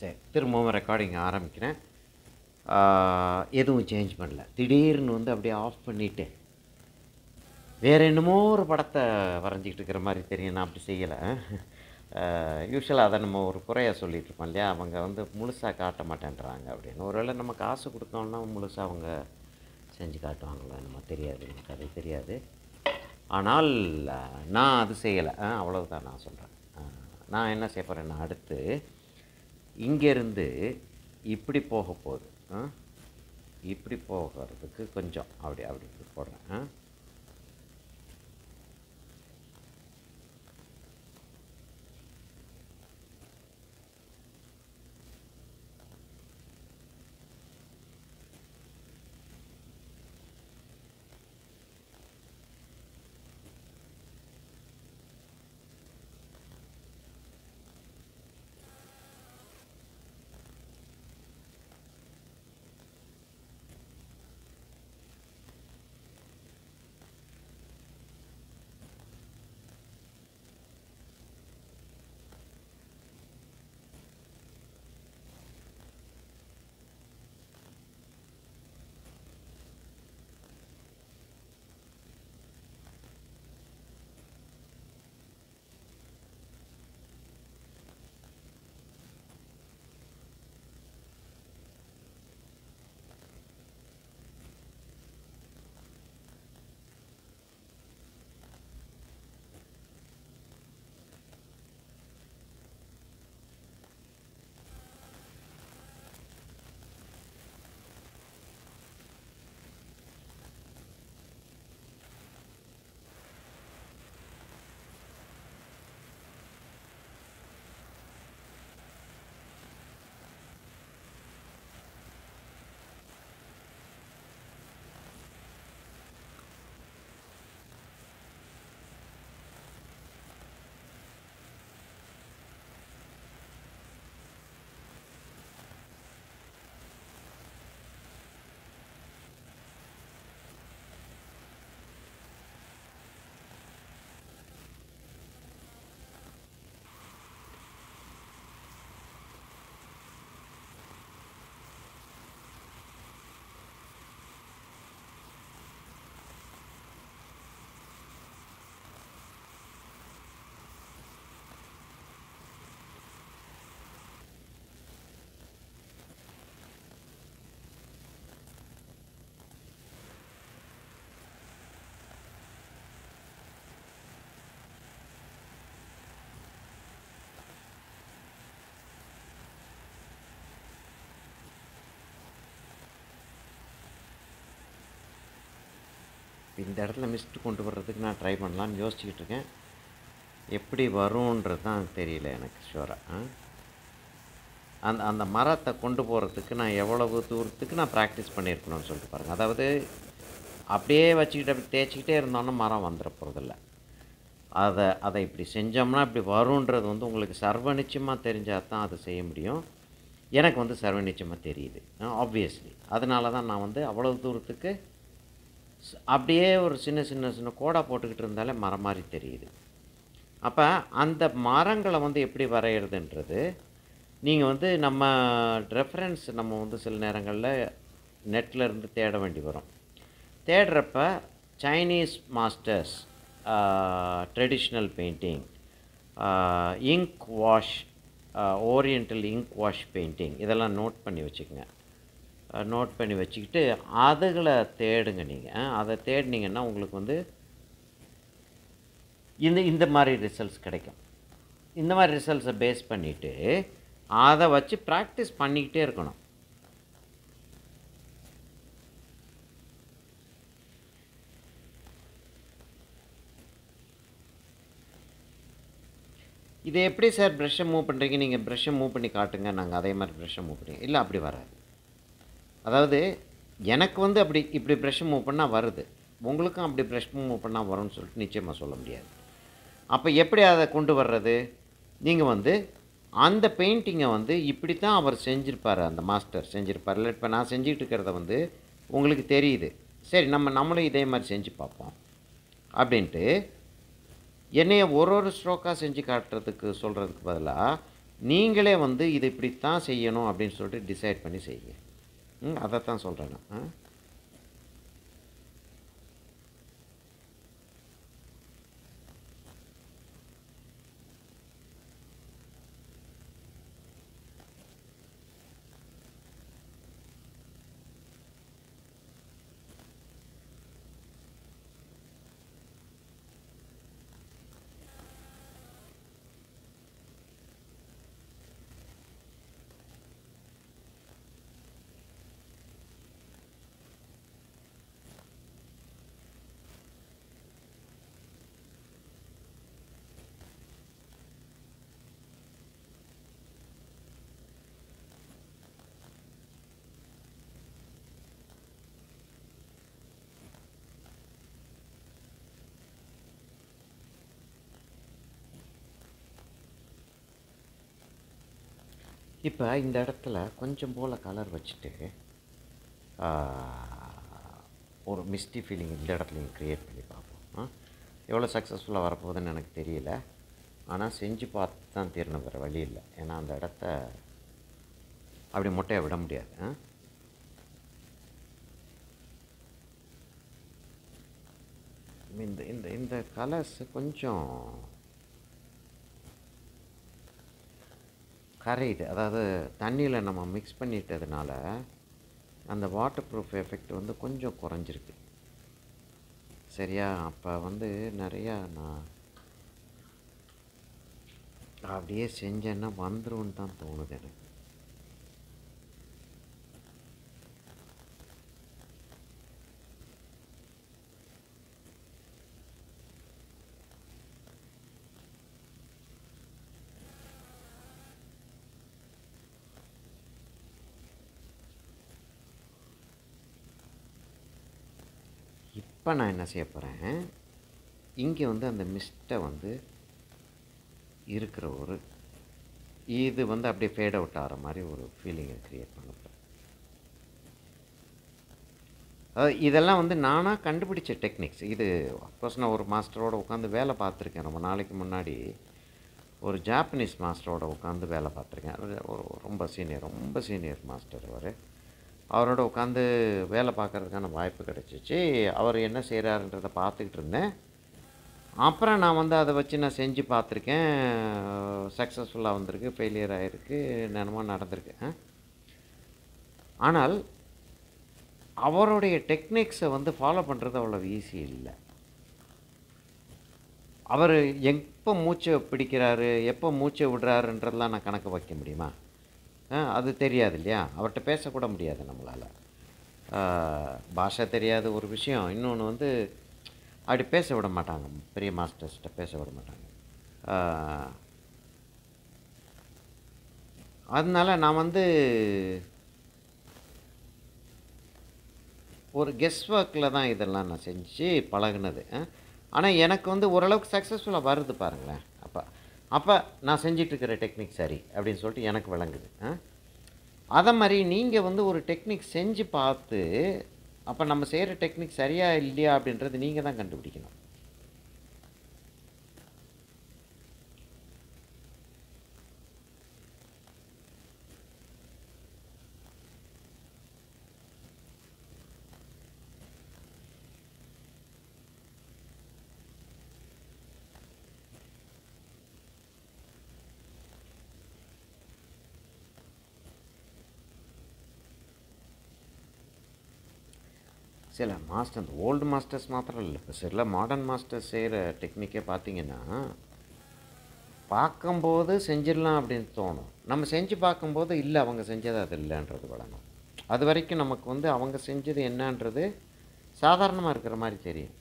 சரி திரும்பவும் ரெக்கார்டிங் ஆரம்பிக்கிறேன். எதுவும் சேஞ்ச் பண்ணல. திடீர்னு வந்து அப்படியே ஆஃப் பண்ணிவிட்டு வேறு என்னமோ ஒரு படத்தை வரைஞ்சிக்கிட்டு இருக்கிற மாதிரி தெரியும். நான் அப்படி செய்யலை. யூஸ்வலாக அதை நம்ம ஒரு குறையாக சொல்லிட்டு இருப்போம் இல்லையா? அவங்க வந்து முழுசாக காட்ட மாட்டேன்றாங்க அப்படின்னு. ஒருவேளை நம்ம காசு கொடுத்தோம்னா முழுசாக அவங்க செஞ்சு காட்டுவாங்களோ நம்ம தெரியாது. எனக்கு அது தெரியாது. ஆனால் நான் அது செய்யலை. அவ்வளவுதான் நான் சொல்கிறேன் நான் என்ன செய்ய போகிறேன்னா அடுத்து இங்கேருந்து இப்படி போக போகுது. ஆ? இப்படி போகிறதுக்கு கொஞ்சம் அப்படி அப்படி போடுறேன். இந்த இடத்துல மிஸ்ட் கொண்டு வர்றதுக்கு நான் ட்ரை பண்ணலான்னு யோசிச்சுக்கிட்டு இருக்கேன். எப்படி வரும்ன்றது தான் தெரியல எனக்கு ஷுவராக அந்த அந்த மரத்தை கொண்டு போகிறதுக்கு நான் எவ்வளவு தூரத்துக்கு நான் ப்ராக்டிஸ் பண்ணியிருக்கணும்னு சொல்லிட்டு பாருங்கள் அதாவது அப்படியே வச்சுக்கிட்டு அப்படி தேய்ச்சிக்கிட்டே இருந்தோன்னா மரம் வந்துட போகிறதில்ல அதை அதை இப்படி செஞ்சோம்னா இப்படி வரும்ன்றது வந்து உங்களுக்கு சர்வ நிச்சயமாக தெரிஞ்சால் தான் அதை செய்ய முடியும். எனக்கு வந்து சர்வ நிச்சயமாக தெரியுது ஆப்வியஸ்லி அதனால தான் நான் வந்து அவ்வளவு தூரத்துக்கு அப்படியே ஒரு சின்ன சின்ன சின்ன கோடை போட்டுக்கிட்டு இருந்தாலே மரம் மாதிரி தெரியுது. அப்போ அந்த மரங்களை வந்து எப்படி வரைகிறதுன்றது நீங்கள் வந்து நம்ம ரெஃபரன்ஸ் நம்ம வந்து சில நேரங்களில் நெட்டில் இருந்து தேட வேண்டி வரும். தேடுறப்ப Chinese masters traditional painting ink wash oriental ink wash painting இதெல்லாம் நோட் பண்ணி வச்சுக்கோங்க. நோட் பண்ணி வச்சுக்கிட்டு அதுகளை தேடுங்க நீங்கள் அதை தேடினீங்கன்னா உங்களுக்கு வந்து இந்த இந்த மாதிரி ரிசல்ட்ஸ் கிடைக்கும். இந்த மாதிரி ரிசல்ட்ஸை பேஸ் பண்ணிவிட்டு அதை வச்சு ப்ராக்டிஸ் பண்ணிக்கிட்டே இருக்கணும். இதை எப்படி சார் ப்ரெஷ்ஷை மூவ் பண்ணுறீங்க நீங்கள் ப்ரெஷ்ஷை மூவ் பண்ணி காட்டுங்க. நாங்கள் அதே மாதிரி ப்ரெஷ்ஷை மூவ் பண்ணி இல்லை அப்படி வராது. அதாவது எனக்கு வந்து அப்படி இப்படி ப்ரெஷ் மூவ் பண்ணால் வருது. உங்களுக்கும் அப்படி ப்ரெஷ் மூவ் பண்ணால் வரும்னு சொல்லிட்டு நிச்சயமாக சொல்ல முடியாது. அப்போ எப்படி அதை கொண்டு வர்றது? நீங்கள் வந்து அந்த பெயிண்டிங்கை வந்து இப்படி தான் அவர் செஞ்சுருப்பார் அந்த மாஸ்டர் செஞ்சுருப்பார். இல்லை இப்போ நான் செஞ்சுக்கிட்டு இருக்கிறத வந்து உங்களுக்கு தெரியுது. சரி நம்ம நம்மளும் இதே மாதிரி செஞ்சு பார்ப்போம். அப்படின்ட்டு என்னைய ஒரு ஒரு ஸ்ட்ரோக்காக செஞ்சு காட்டுறதுக்கு சொல்கிறதுக்கு பதிலாக நீங்களே வந்து இது இப்படித்தான் செய்யணும் அப்படின்னு சொல்லிட்டு டிசைட் பண்ணி செய்யுங்க. ம் அதைத்தான் சொல்கிறேன் நான். இப்போ இந்த இடத்துல கொஞ்சம் போல் கலர் வச்சுட்டு ஒரு மிஸ்டி ஃபீலிங் இந்த இடத்துலையும் க்ரியேட் பண்ணி பார்ப்போம். ஆ எவ்வளோ சக்ஸஸ்ஃபுல்லாக வரப்போகுதுன்னு எனக்கு தெரியல. ஆனால் செஞ்சு பார்த்து தான் தீரணும் வேறு வழி இல்லை. ஏன்னா அந்த இடத்த அப்படி மொட்டையை விட முடியாது. இந்த இந்த இந்த கலர்ஸ் கொஞ்சம் கரையுது. அதாவது தண்ணியில் நம்ம மிக்ஸ் பண்ணிட்டதுனால அந்த வாட்டர் ப்ரூஃப் எஃபெக்ட் வந்து கொஞ்சம் குறைஞ்சிருக்கு. சரியா? அப்போ வந்து நிறையா நான் அப்படியே செஞ்சேன்னா வந்துருன்னு தான் தோணுது எனக்கு. இப்போ நான் என்ன செய்ய போகிறேன் இங்கே வந்து அந்த மிஸ்ட்டை வந்து இருக்கிற ஒரு இது வந்து அப்படியே ஃபேட் அவுட் ஆகிற மாதிரி ஒரு ஃபீலிங்கை க்ரியேட் பண்ண போகிறேன் இதெல்லாம் வந்து நானாக கண்டுபிடிச்ச டெக்னிக்ஸ் இது அஃப்கோர்ஸ் நான் ஒரு மாஸ்டரோட உட்காந்து வேலை பார்த்துருக்கேன். ரொம்ப நாளைக்கு முன்னாடி ஒரு ஜாப்பனீஸ் மாஸ்டரோட உட்காந்து வேலை பார்த்துருக்கேன். ஒரு ரொம்ப சீனியர் ரொம்ப சீனியர் மாஸ்டர் அவர். அவரோட உட்காந்து வேலை பார்க்கறதுக்கான வாய்ப்பு கிடச்சிச்சு. அவர் என்ன செய்கிறாருன்றதை பார்த்துக்கிட்டு இருந்தேன். அப்புறம் நான் வந்து அதை வச்சு நான் செஞ்சு பார்த்துருக்கேன். சக்ஸஸ்ஃபுல்லாக வந்திருக்கு ஃபெயிலியர் ஆகிருக்கு என்னென்னமோ நடந்திருக்கு. ஆனால் அவருடைய டெக்னிக்ஸை வந்து ஃபாலோ பண்ணுறது அவ்வளோ ஈஸி இல்லை. அவர் எப்போ மூச்சை பிடிக்கிறாரு எப்போ மூச்சை விடுறாருன்றதெல்லாம் நான் கணக்கு வைக்க முடியுமா? அது தெரியாது இல்லையா அவர்கிட்ட பேசக்கூட முடியாது நம்மளால். பாஷை தெரியாத ஒரு விஷயம். இன்னொன்று வந்து அப்படி பேச விட மாட்டாங்க. பெரிய மாஸ்டர்ஸ்கிட்ட பேச விட மாட்டாங்க. அதனால் அதனால நான் வந்து ஒரு கெஸ் ஒர்க்கில் தான் இதெல்லாம் நான் செஞ்சு பழகுனது. ஆனால் எனக்கு வந்து ஓரளவுக்கு சக்ஸஸ்ஃபுல்லாக வருது பாருங்களேன். அப்போ அப்போ நான் செஞ்சிட்ருக்கிற டெக்னிக் சரி அப்படின்னு சொல்லிட்டு எனக்கு விளங்குது ஆ? அதை மாதிரி நீங்கள் வந்து ஒரு டெக்னிக் செஞ்சு பார்த்து அப்போ நம்ம செய்கிற டெக்னிக் சரியாக இல்லையா அப்படின்றது நீங்கள் தான் கண்டுபிடிக்கணும் சில மாஸ்டர் அந்த ஓல்டு மாஸ்டர்ஸ் மாத்திரம் இல்லை. இப்போ சில மாடர்ன் மாஸ்டர்ஸ் செய்கிற டெக்னிக்கே பார்த்தீங்கன்னா பார்க்கும்போது செஞ்சிடலாம் அப்படின்னு தோணும். நம்ம செஞ்சு பார்க்கும்போது இல்லை அவங்க செஞ்சது அது இல்லைன்றது வழங்கும் அது வரைக்கும் நமக்கு வந்து அவங்க செஞ்சது என்னன்றது சாதாரணமாக இருக்கிற மாதிரி தெரியும்.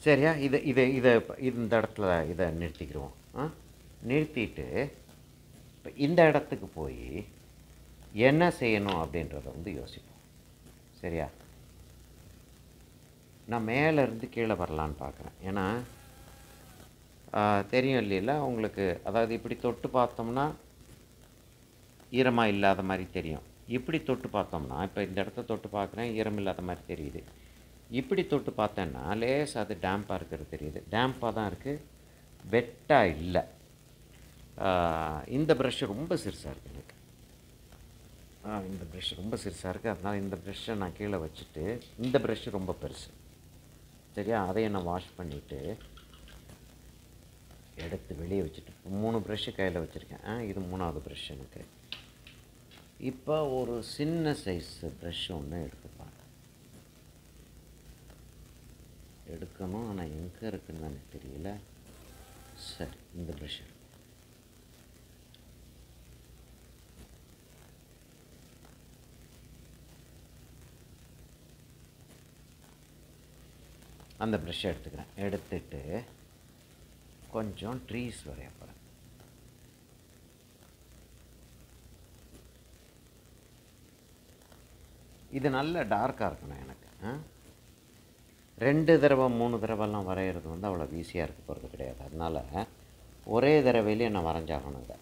சரியா? இதை இதை இதை இந்த இடத்துல இதை நிறுத்திக்கிடுவோம் ஆ? நிறுத்திட்டு இப்போ இந்த இடத்துக்கு போய் என்ன செய்யணும் அப்படின்றத வந்து யோசிப்போம். சரியா? நான் மேலேருந்து கீழே வரலான்னு பார்க்குறேன். ஏன்னா தெரியும் இல்லைல்ல உங்களுக்கு அதாவது இப்படி தொட்டு பார்த்தோம்னா ஈரமாக இல்லாத மாதிரி தெரியும். இப்படி தொட்டு பார்த்தோம்னா இப்போ இந்த இடத்த தொட்டு பார்க்குறேன் ஈரம் இல்லாத மாதிரி தெரியுது. இப்படி தொட்டு பார்த்தேன்னா லேஸ் அது டேம்பாக இருக்கிறது தெரியுது. டேம்பாக தான் இருக்குது வெட்டாக இல்லை. இந்த ப்ரஷ் ரொம்ப சிறுசாக இருக்குது எனக்கு. ஆ, இந்த ப்ரஷ் ரொம்ப சிறுசாக இருக்குது அதனால் இந்த ப்ரஷ்ஷை நான் கீழே வச்சுட்டு இந்த ப்ரஷ் ரொம்ப பெருசு. சரியா? அதையும் நான் வாஷ் பண்ணிவிட்டு எடுத்து வெளியே வச்சுட்டு மூணு ப்ரஷ்ஷு கையில் வச்சுருக்கேன். ஆ, இது மூணாவது ப்ரஷ் எனக்கு. இப்போ ஒரு சின்ன சைஸ் ப்ரஷ் ஒன்று எடுத்துப்பாங்க எடுக்கணும். ஆனால் எங்கே இருக்குன்னு எனக்கு தெரியல. சரி இந்த ப்ரெஷ் அந்த ப்ரெஷ்ஷை எடுத்துக்கிறேன். எடுத்துட்டு கொஞ்சம் ட்ரீஸ் வரைய போகிறேன் இது நல்ல டார்க்காக இருக்கணும் எனக்கு ஆ? ரெண்டு தடவை மூணு தடவைலாம் வரைகிறது வந்து அவ்வளோ ஈஸியாக இருக்க போகிறது கிடையாது. அதனால் ஒரே தடவையிலேயே நான் வரைஞ்சாகணுங்க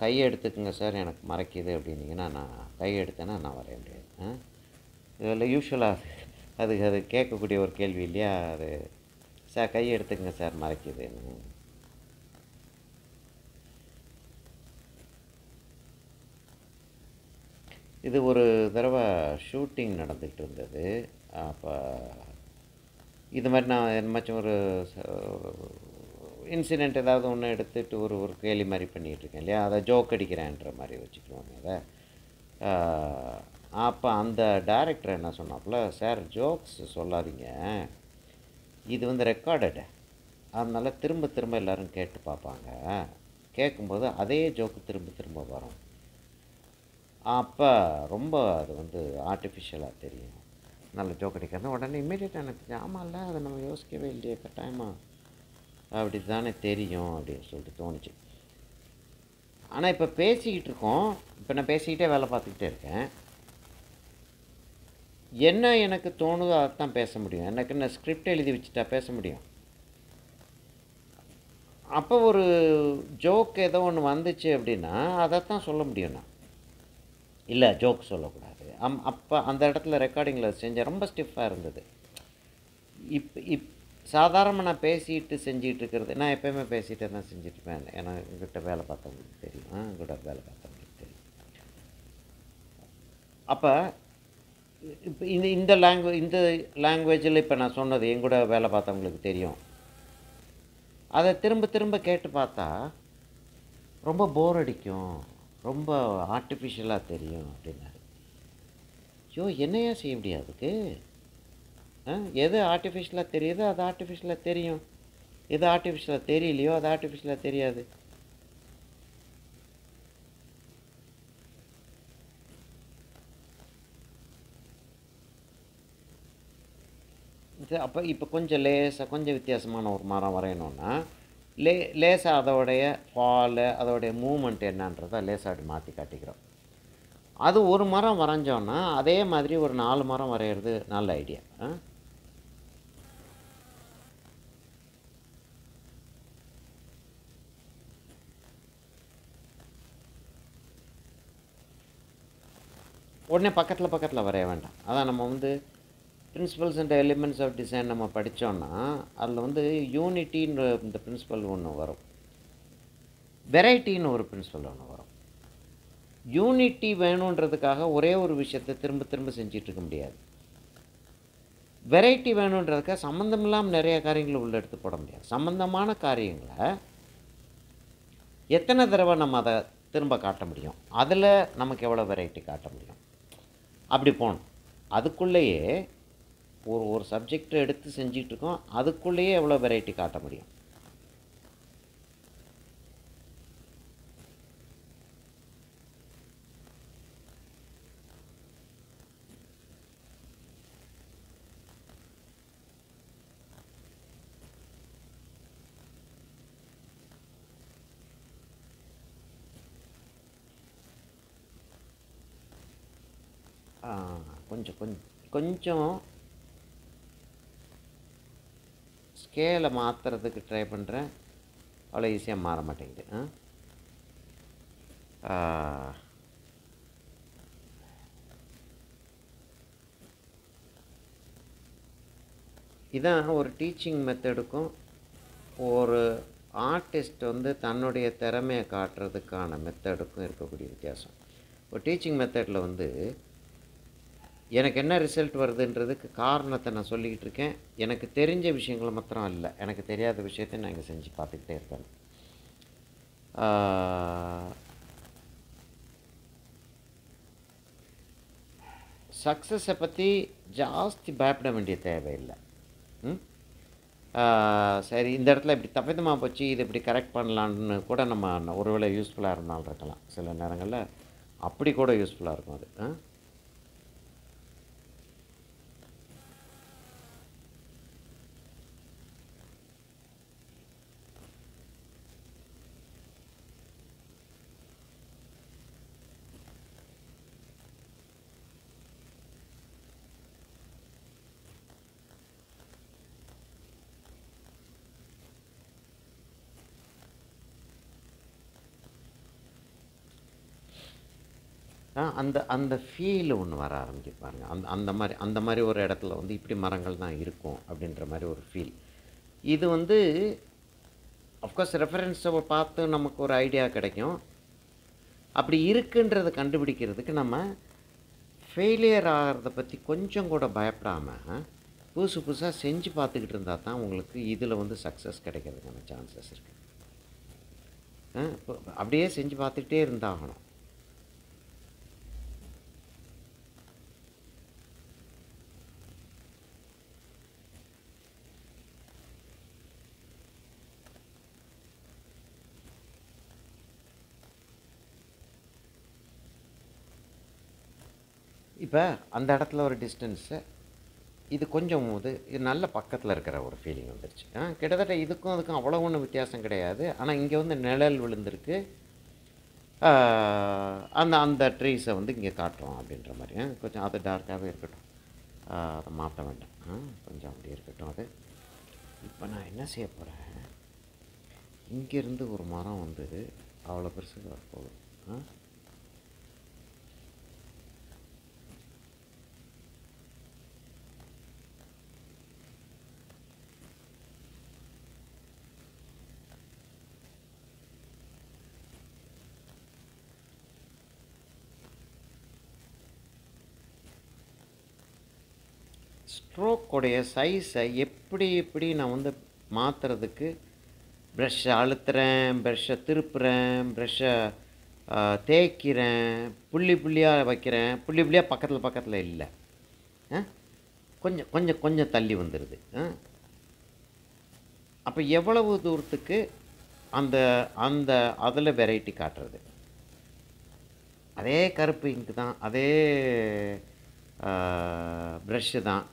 கை எடுத்துக்குங்க சார் எனக்கு மறைக்குது அப்படின்னீங்கன்னா நான் கை எடுத்தேன்னா நான் வரைய முடியாது. இதில் யூஸ்வலாக அது அது கேட்கக்கூடிய ஒரு கேள்வி இல்லையா? அது சார் கை எடுத்துக்கங்க சார் மறைக்குதுன்னு. இது ஒரு தடவை ஷூட்டிங் நடந்துக்கிட்டு இருந்தது அப்போ இது மாதிரி நான் என்னமாச்சும் ஒரு இன்சிடெண்ட் ஏதாவது ஒன்று எடுத்துட்டு ஒரு ஒரு கேலி மாதிரி பண்ணிகிட்டு இருக்கேன் இல்லையா? அதை ஜோக் அடிக்கிறேன்ற மாதிரி வச்சுக்குவாங்க அதை அப்போ அந்த டேரக்டர் என்ன சொன்னாப்புல சார் ஜோக்ஸ் சொல்லாதீங்க. இது வந்து ரெக்கார்டடு. அதனால் திரும்ப திரும்ப எல்லோரும் கேட்டு பார்ப்பாங்க. கேட்கும்போது அதே ஜோக்கு திரும்ப திரும்ப வரும். அப்போ ரொம்ப அது வந்து ஆர்டிஃபிஷியலாக தெரியும். நல்ல ஜோக் அடிக்கிறது உடனே இம்மீடியட்டாக எனக்கு தெரியும் ஆமாம்ல அதை நம்ம யோசிக்கவே இல்லையே கட்டாயமாக அப்படி தானே தெரியும் அப்படின்னு சொல்லிட்டு தோணுச்சு. ஆனால் இப்போ பேசிக்கிட்டு இருக்கோம். இப்போ நான் பேசிக்கிட்டே வேலை பார்த்துக்கிட்டே இருக்கேன். என்ன எனக்கு தோணுதோ அதைத்தான் பேச முடியும். எனக்கு என்ன ஸ்கிரிப்ட் எழுதி வச்சுட்டா பேச முடியும். அப்போ ஒரு ஜோக் ஏதோ ஒன்று வந்துச்சு அப்படின்னா அதைத்தான் சொல்ல முடியும் நான். இல்லை ஜோக் சொல்லக்கூடாது. அம் அப்போ அந்த இடத்துல ரெக்கார்டிங்கில் செஞ்சேன் ரொம்ப ஸ்டிஃபாக இருந்தது. இப் இப் சாதாரணமாக நான் பேசிட்டு செஞ்சிகிட்டு இருக்கிறது நான் எப்போயுமே பேசிகிட்டே தான் செஞ்சுட்டு இருப்பேன். ஏன்னா எங்கிட்ட வேலை பார்த்தவங்களுக்கு தெரியும். எங்கிட்ட வேலை பார்த்தவங்களுக்கு தெரியும். அப்போ இப்போ இந்த இந்த லாங்குவேஜ் இந்த லாங்குவேஜில் இப்போ நான் சொன்னது என் கூட வேலை பார்த்தவங்களுக்கு தெரியும். அதை திரும்ப திரும்ப கேட்டு பார்த்தா ரொம்ப போர் அடிக்கும். ரொம்ப ஆர்டிஃபிஷியலாக தெரியும் அப்படின்னாரு. ஐயோ என்னையா செய்ய முடியாது அதுக்கு? ஆ எது ஆர்டிஃபிஷியலாக தெரியுதோ அது ஆர்டிஃபிஷியலாக தெரியும். எது ஆர்டிஃபிஷியலாக தெரியலையோ அது ஆர்டிஃபிஷியலாக தெரியாது. இது அப்போ இப்போ கொஞ்சம் லேசாக கொஞ்சம் வித்தியாசமான ஒரு மரம் வரையணுன்னா லே லேசாக அதோடைய ஃபால் அதோடைய மூமெண்ட் என்னன்றதை லேசாக அப்படி மாற்றி காட்டிக்கிறோம். அது ஒரு மரம் வரைஞ்சோன்னா அதே மாதிரி ஒரு நாலு மரம் வரைகிறது நல்ல ஐடியா ஆ? உடனே பக்கத்தில் பக்கத்தில் வரைய வேண்டாம். அதான் நம்ம வந்து principles and elements of design நம்ம படித்தோன்னா அதில் வந்து யூனிட்டின்ற இந்த பிரின்சிபல் ஒன்று வரும். வெரைட்டின்னு ஒரு பிரின்சிபல் ஒன்று வரும். யூனிட்டி வேணுன்றதுக்காக ஒரே ஒரு விஷயத்தை திரும்ப திரும்ப செஞ்சிட்ருக்க முடியாது. வெரைட்டி வேணுன்றதுக்காக சம்மந்தம் இல்லாமல் நிறைய காரியங்களை உள்ள எடுத்து போட முடியாது. சம்மந்தமான காரியங்களை எத்தனை தடவை நம்ம அதை திரும்ப காட்ட முடியும்? அதில் நமக்கு எவ்வளோ வெரைட்டி காட்ட முடியும்? அப்படி போகணும். அதுக்குள்ளேயே ஒரு ஒரு சப்ஜெக்டை எடுத்து செஞ்சிட்டு அதுக்குள்ளேயே எவ்வளோ வெரைட்டி காட்ட முடியும்? கொஞ்சம் கொஞ்சம் கொஞ்சம் ஸ்கேலை மாற்றுறதுக்கு ட்ரை பண்ணுறேன் அவ்வளோ ஈஸியாக மாற மாட்டேங்குது. ஆ? இதான் ஒரு டீச்சிங் மெத்தடுக்கும் ஒரு ஆர்டிஸ்ட் வந்து தன்னுடைய திறமையை காட்டுறதுக்கான மெத்தடுக்கும் இருக்கக்கூடிய வித்தியாசம். ஒரு டீச்சிங் மெத்தடில் வந்து எனக்கு என்ன ரிசல்ட் வருதுன்றதுக்கு காரணத்தை நான் சொல்லிக்கிட்டு இருக்கேன். எனக்கு தெரிஞ்ச விஷயங்களை மாத்திரம் இல்லை எனக்கு தெரியாத விஷயத்தை நான் இங்கே செஞ்சு பார்த்துக்கிட்டே இருப்பேன். சக்ஸஸை பற்றி ஜாஸ்தி பயப்பட வேண்டிய தேவையில்லை. ம்? சரி இந்த இடத்துல இப்படி தப்பிதமாக போச்சு இது இப்படி கரெக்ட் பண்ணலான்னு கூட நம்ம ஒருவேளை யூஸ்ஃபுல்லாக இருந்தாலும் இருக்கலாம். சில நேரங்களில் அப்படி கூட யூஸ்ஃபுல்லாக இருக்கும் அது. அந்த அந்த ஃபீல் ஒன்று வர ஆரம்பிச்சு அந்த அந்த மாதிரி அந்த மாதிரி ஒரு இடத்துல வந்து இப்படி மரங்கள் தான் இருக்கும் அப்படின்ற மாதிரி ஒரு ஃபீல் இது வந்து அஃப்கோர்ஸ் ரெஃபரன்ஸை பார்த்து நமக்கு ஒரு ஐடியா கிடைக்கும். அப்படி இருக்குன்றதை கண்டுபிடிக்கிறதுக்கு நம்ம ஃபெயிலியர் ஆகிறத பற்றி கொஞ்சம் கூட பயப்படாமல் புதுசு புதுசாக செஞ்சு பார்த்துக்கிட்டு இருந்தால் தான் உங்களுக்கு இதில் வந்து சக்ஸஸ் கிடைக்கிறதுக்கான சான்சஸ் இருக்குது அப்படியே செஞ்சு பார்த்துக்கிட்டே இருந்தாகணும். இப்போ அந்த இடத்துல ஒரு டிஸ்டன்ஸு இது கொஞ்சம் போது இது நல்ல பக்கத்தில் இருக்கிற ஒரு ஃபீலிங் வந்துருச்சு. ஆ கிட்டத்தட்ட இதுக்கும் அதுக்கும் அவ்வளோ ஒன்றும் வித்தியாசம் கிடையாது. ஆனால் இங்கே வந்து நிழல் விழுந்திருக்கு. அந்த அந்த ட்ரீஸை வந்து இங்கே காட்டுறோம் அப்படின்ற மாதிரி. ஆ, கொஞ்சம் அது டார்க்காகவே இருக்கட்டும். அதை மாற்ற வேண்டாம். ஆ, கொஞ்சம் அப்படி இருக்கட்டும் அது. இப்போ நான் என்ன செய்ய போகிறேன் இங்கேருந்து ஒரு மரம் வந்து அவ்வளோ பெருசு வரப்போகுது. ஆ ஸ்ட்ரோக்கோடைய சைஸை எப்படி எப்படி நான் வந்து மாற்றுறதுக்கு ப்ரெஷ்ஷை அழுத்துறேன் ப்ரெஷ்ஷை திருப்புறேன் ப்ரெஷ்ஷை தேய்க்கிறேன் புள்ளி புள்ளியாக வைக்கிறேன். புள்ளி புள்ளியாக பக்கத்தில் பக்கத்தில் இல்லை. ஆ? கொஞ்சம் கொஞ்சம் கொஞ்சம் தள்ளி வந்துடுது அப்போ எவ்வளவு தூரத்துக்கு அந்த அந்த அதில் வெரைட்டி காட்டுறது? அதே கருப்பு இங்கு தான் அதே ப்ரெஷ்ஷு தான்.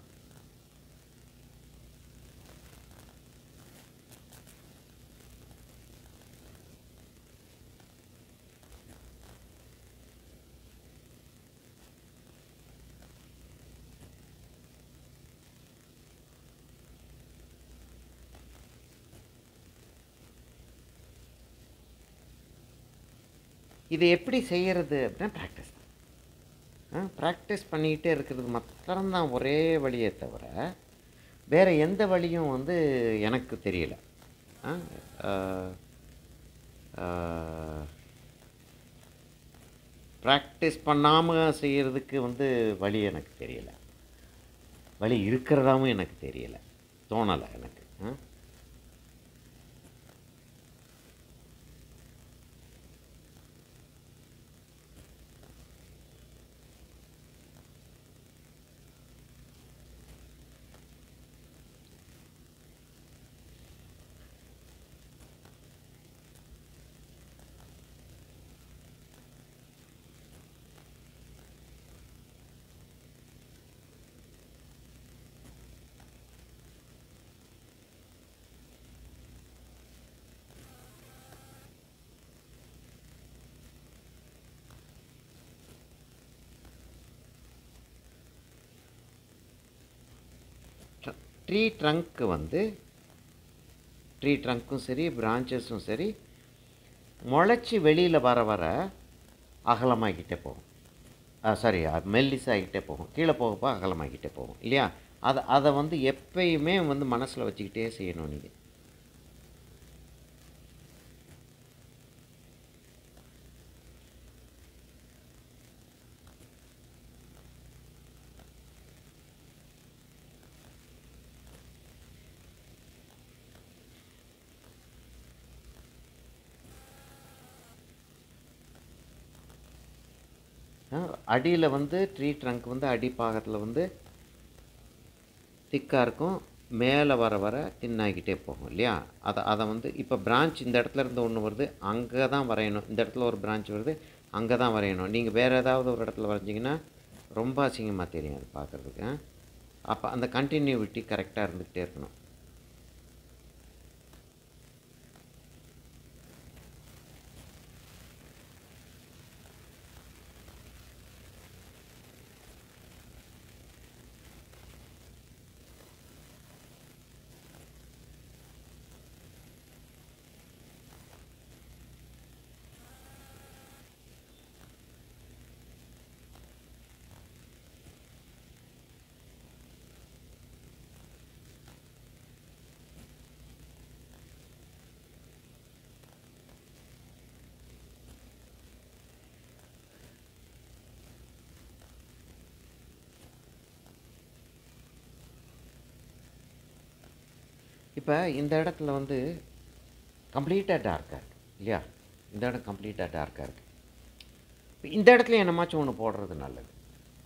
இது எப்படி செய்கிறது அப்படின்னா ப்ராக்டிஸ் தான். ப்ராக்டிஸ் பண்ணிக்கிட்டே இருக்கிறது மாத்திரம்தான் ஒரே வழியே தவிர வேறு எந்த வழியும் வந்து எனக்கு தெரியல. ப்ராக்டிஸ் பண்ணாமல் செய்கிறதுக்கு வந்து வழி எனக்கு தெரியலை. வழி இருக்கிறதாவும் எனக்கு தெரியலை. தோணலை எனக்கு ஆ ட்ரீ ட்ரங்க்கு வந்து ட்ரீ ட்ரங்க்கும் சரி பிரான்ச்சஸும் சரி முளைச்சி வெளியில் வர வர அகலமாகிக்கிட்டே போகும். சாரி மெல்லிசாகிக்கிட்டே போகும். கீழே போகப்போ அகலமாகிக்கிட்டே போகும் இல்லையா? அதை அதை வந்து எப்பயுமே வந்து மனசில் வச்சுக்கிட்டே செய்யணும் நீங்கள் அடியில் வந்து ட்ரீ ட்ரங்க் வந்து அடிப்பாகத்தில் வந்து திக்காக இருக்கும். மேலே வர வர தின்னாகிட்டே போகும் இல்லையா? அதை அதை வந்து இப்போ பிரான்ச் இந்த இடத்துல இருந்து ஒன்று வருது அங்கே தான் வரையணும். இந்த இடத்துல ஒரு பிரான்ச் வருது அங்கே தான் வரையணும். நீங்கள் வேறு ஏதாவது ஒரு இடத்துல வரைஞ்சிங்கன்னா ரொம்ப அசிங்கமாக தெரியும் அது பார்க்குறதுக்கு அப்போ அந்த கண்டினியூவிட்டி கரெக்டாக இருந்துக்கிட்டே இருக்கணும். இப்போ இந்த இடத்துல வந்து கம்ப்ளீட்டாக டார்க்காக இருக்குது இல்லையா? இந்த இடம் கம்ப்ளீட்டாக டார்க்காக இருக்குது இப்போ இந்த இடத்துல என்னமாச்சும் ஒன்று போடுறது நல்லது.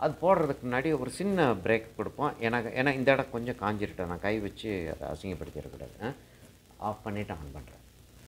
அது போடுறதுக்கு முன்னாடி ஒரு சின்ன பிரேக் கொடுப்போம். எனக்கு ஏன்னா இந்த இடம் கொஞ்சம் காஞ்சிருட்டேன் நான் கை வச்சு அதை அசிங்கப்படுத்திடக்கூடாது. ஆஃப் பண்ணிவிட்டு ஆன் பண்ணுறேன்